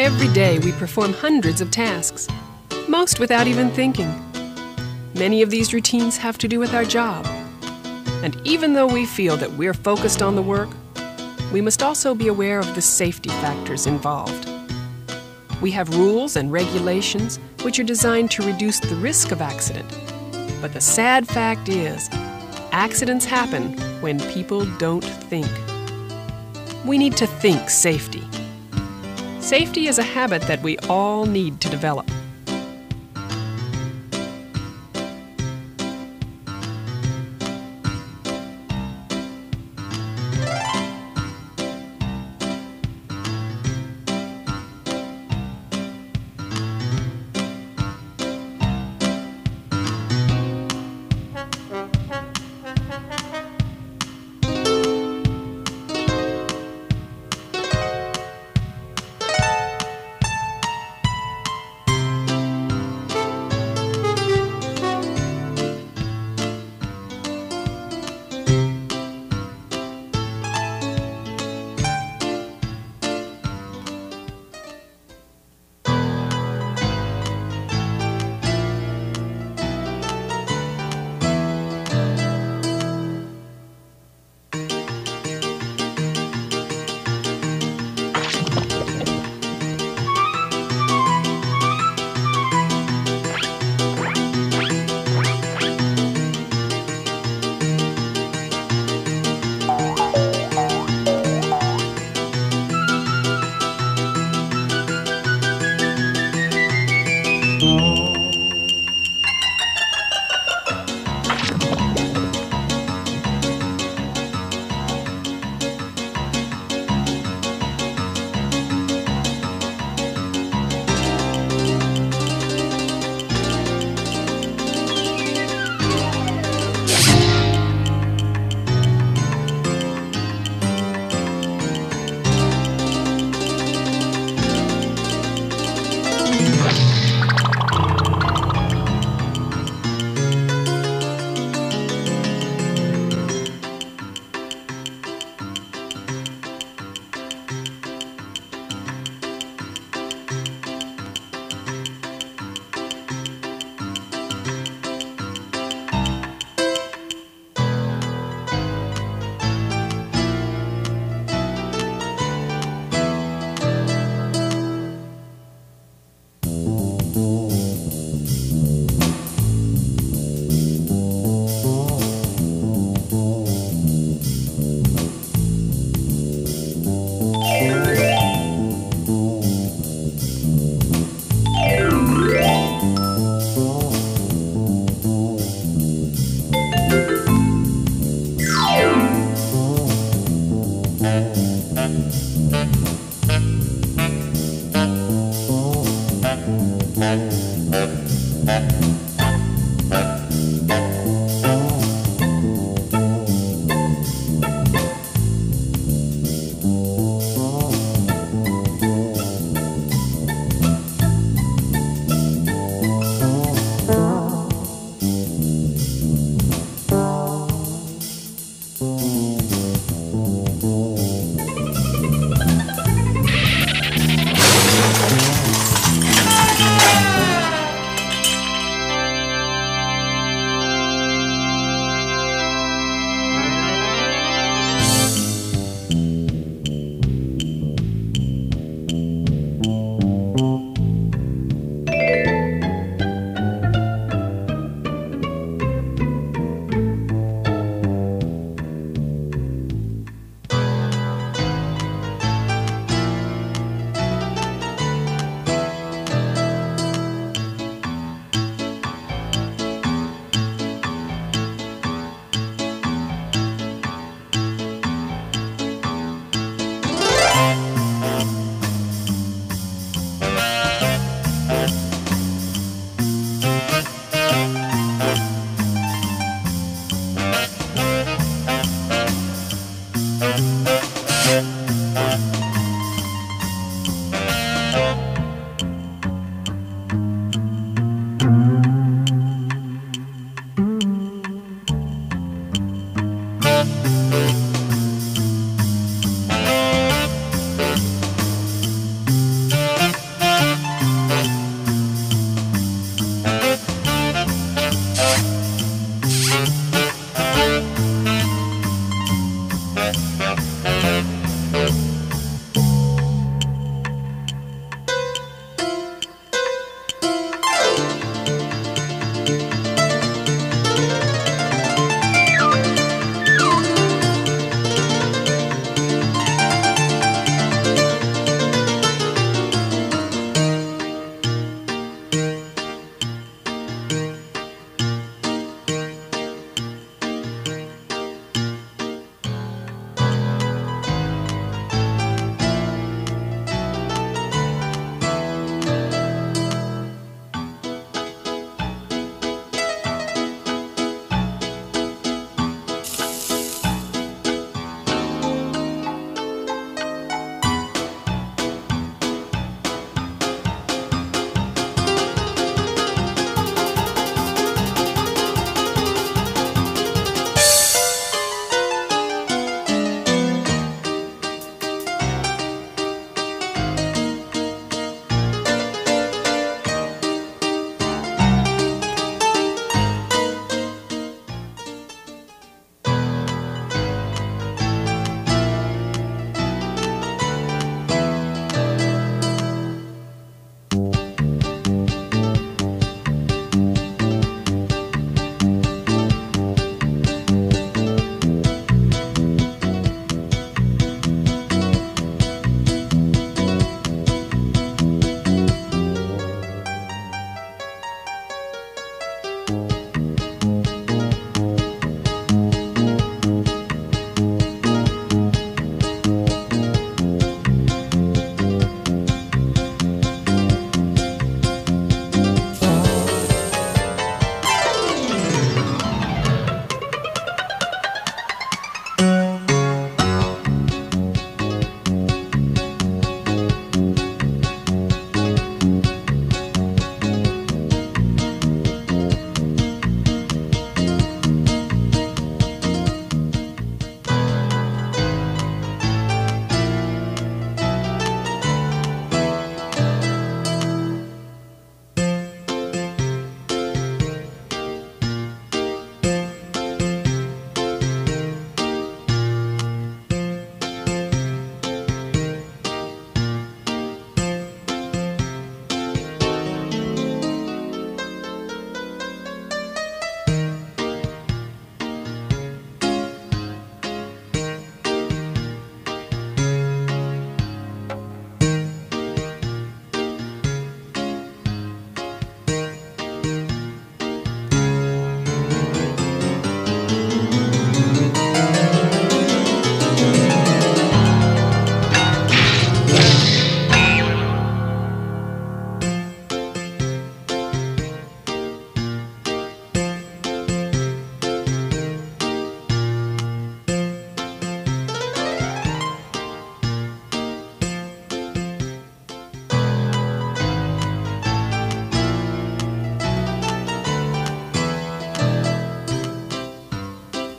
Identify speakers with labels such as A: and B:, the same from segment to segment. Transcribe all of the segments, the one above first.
A: Every day we perform hundreds of tasks, most without even thinking. Many of these routines have to do with our job. And even though we feel that we're focused on the work, we must also be aware of the safety factors involved. We have rules and regulations which are designed to reduce the risk of accident. But the sad fact is, accidents happen when people don't think. We need to think safety. Safety is a habit that we all need to develop.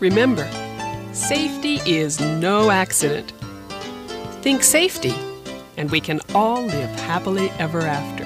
A: Remember, safety is no accident. Think safety, and we can all live happily ever after.